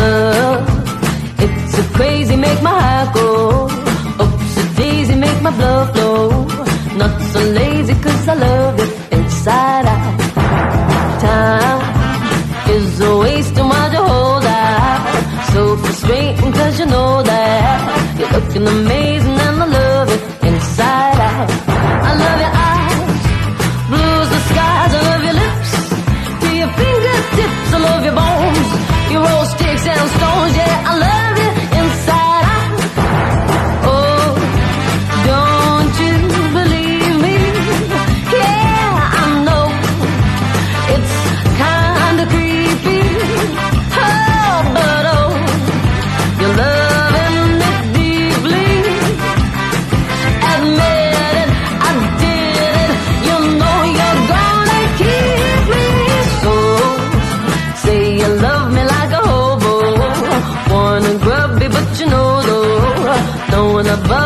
love. It's a crazy, make my heart go. Oops, a daisy, make my blood flow. Not so lazy, cause I love it inside out. Time is a waste of my hold out. So frustrating, cause you know that you're looking to me wanna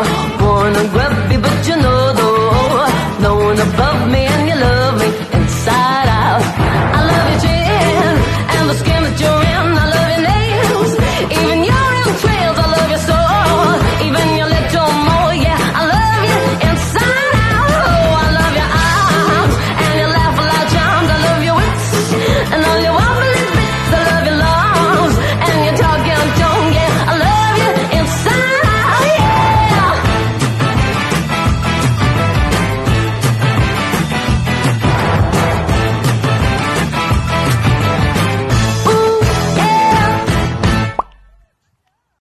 Oh.